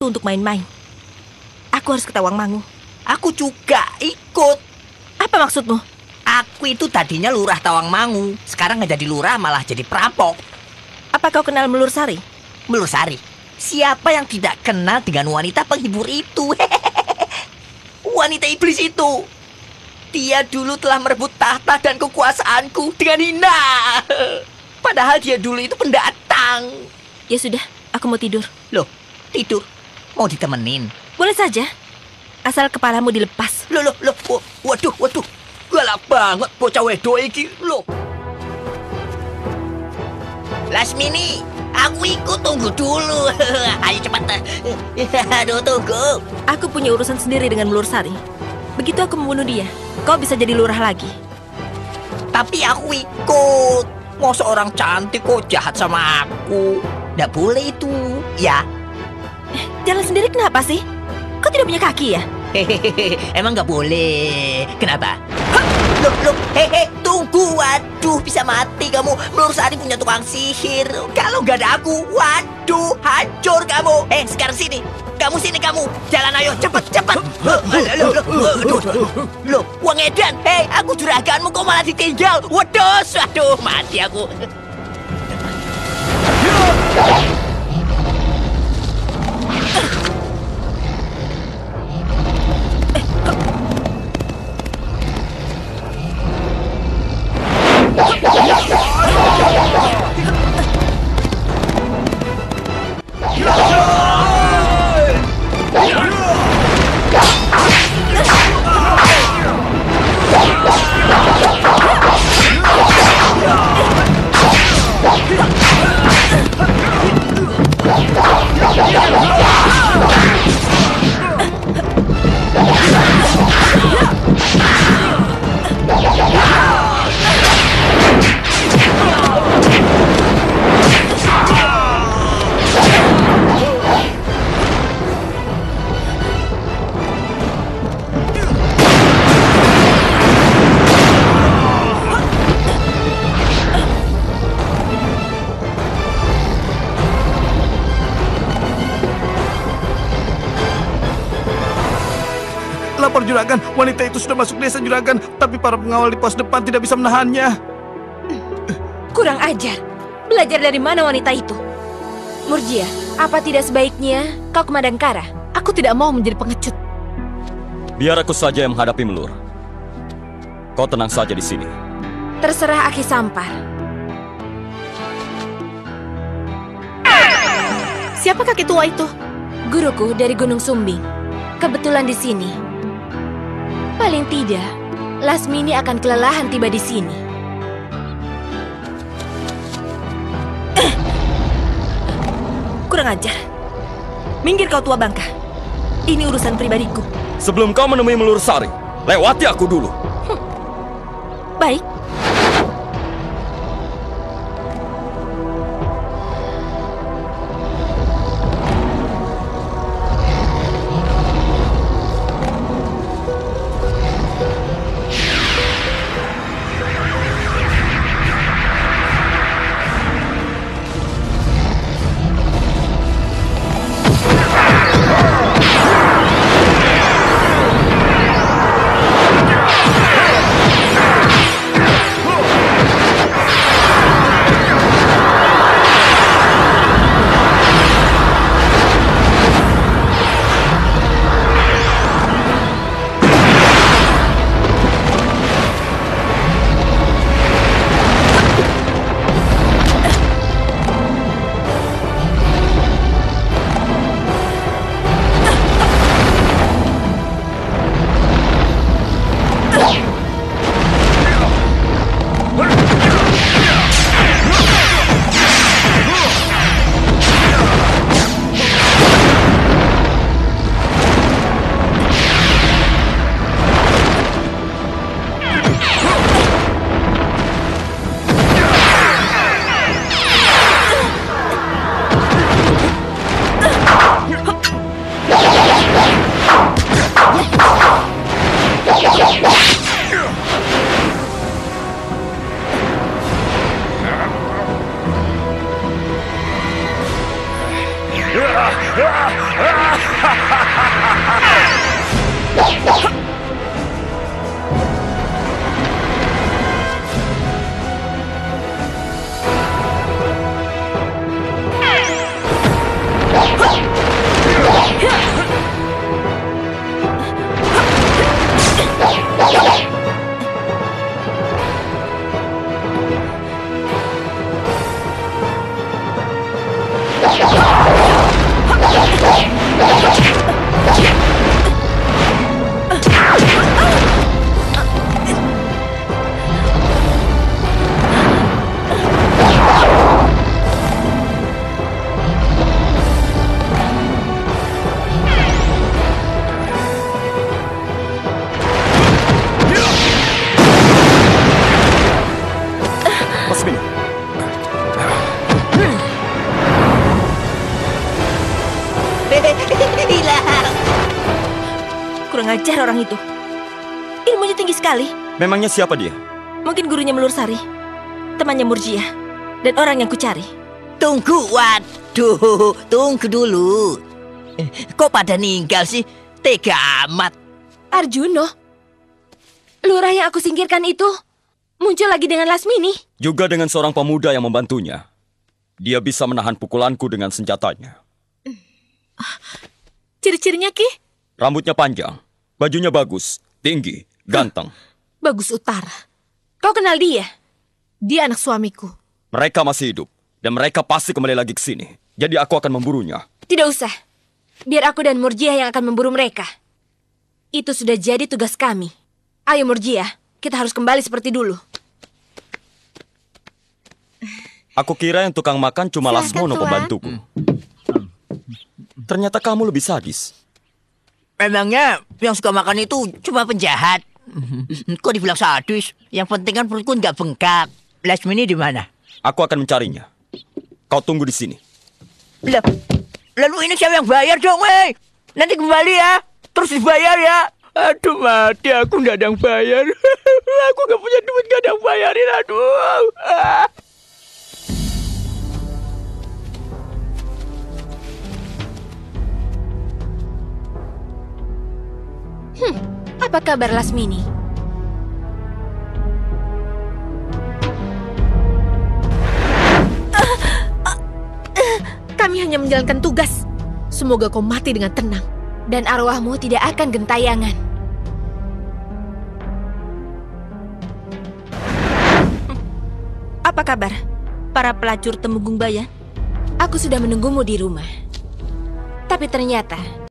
untuk main-main. Aku harus ke Tawangmangu. Aku juga ikut. Apa maksudmu? Aku itu tadinya lurah Tawangmangu. Sekarang nggak jadi lurah malah jadi perampok. Apa kau kenal Melur Sari? Melur Sari. Siapa yang tidak kenal dengan wanita penghibur itu? wanita iblis itu. Dia dulu telah merebut tahta dan kekuasaanku dengan hina. Padahal dia dulu itu pendatang. Ya sudah, aku mau tidur. Loh, tidur? Mau ditemenin? Boleh saja. Asal kepalamu dilepas. Loh, loh, loh. Wa- Waduh, waduh. Galak banget bocah wedo iki. Loh. Lasmini, aku ikut tunggu dulu. Ayo cepat. Aduh, tunggu. Aku punya urusan sendiri dengan Melur Sari. Begitu aku membunuh dia, kau bisa jadi lurah lagi. Tapi aku ikut. Mau seorang cantik kok jahat sama aku. Nggak boleh itu. Ya. Jalan sendiri kenapa sih? Kau tidak punya kaki ya? Hehehe, emang nggak boleh. Kenapa? Loh, loh, hehe, tunggu. Waduh, bisa mati kamu. Menurut Sari punya tukang sihir. Kalau nggak ada aku, waduh, hancur kamu. Eh, sekarang sini. Kamu sini kamu. Jalan ayo, cepet, cepet. Loh, loh, loh, loh, loh, uang edan. Hei, aku juraganmu kok malah ditinggal. Waduh, waduh, mati aku. Lapor juragan, wanita itu sudah masuk desa juragan, tapi para pengawal di pos depan tidak bisa menahannya. Kurang ajar. Belajar dari mana wanita itu? Murjia, apa tidak sebaiknya kau ke Madangkara? Aku tidak mau menjadi pengecut. Biar aku saja yang menghadapi Melur. Kau tenang saja di sini. Terserah Aki Sampar. Siapa kaki tua itu? Guruku dari Gunung Sumbing. Kebetulan di sini. Paling tidak, Lasmini akan kelelahan tiba di sini. Eh. Kurang ajar. Minggir kau tua bangka. Ini urusan pribadiku. Sebelum kau menemui Melur Sari, lewati aku dulu. Baik. Kurang ajar orang itu. Ilmunya tinggi sekali. memangnya siapa dia? Mungkin gurunya Melur Sari, temannya Murjia, dan orang yang kucari. Tunggu, waduh, tunggu dulu. Eh, Kok pada ninggal sih? Tega amat. Arjuno, lurah yang aku singkirkan itu muncul lagi dengan Lasmini. Juga dengan seorang pemuda yang membantunya. Dia bisa menahan pukulanku dengan senjatanya. Ciri-cirinya Ki, Rambutnya panjang, bajunya bagus, tinggi, ganteng. bagus utara. Kau kenal dia? Dia anak suamiku. Mereka masih hidup, dan mereka pasti kembali lagi ke sini. Jadi aku akan memburunya. Tidak usah. Biar aku dan Murjia yang akan memburu mereka. Itu sudah jadi tugas kami. Ayo Murjia, kita harus kembali seperti dulu. Aku kira yang tukang makan cuma Silahkan, Lasmono Tuan. pembantuku. Ternyata kamu lebih sadis. Memangnya yang suka makan itu cuma penjahat. Kok dibilang sadis? Yang penting kan perutku nggak bengkak. Lasmini di mana? Aku akan mencarinya. Kau tunggu di sini. Lah, lalu ini siapa yang bayar dong, weh? Nanti kembali ya. Terus dibayar ya. Aduh mati, aku nggak ada yang bayar. aku nggak punya duit, nggak ada yang bayarin. Aduh. Ah. Apa kabar Lasmini? Kami hanya menjalankan tugas. Semoga kau mati dengan tenang. Dan arwahmu tidak akan gentayangan. Apa kabar? Para pelacur Temenggung Bayan? Aku sudah menunggumu di rumah. Tapi ternyata